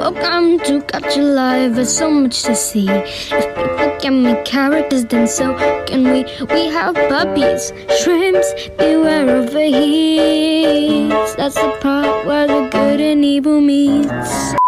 Welcome to Gacha Life, there's so much to see. If people can make characters, then so can we. We have puppies, shrimps, beware of the heat. That's the part where the good and evil meets.